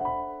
you.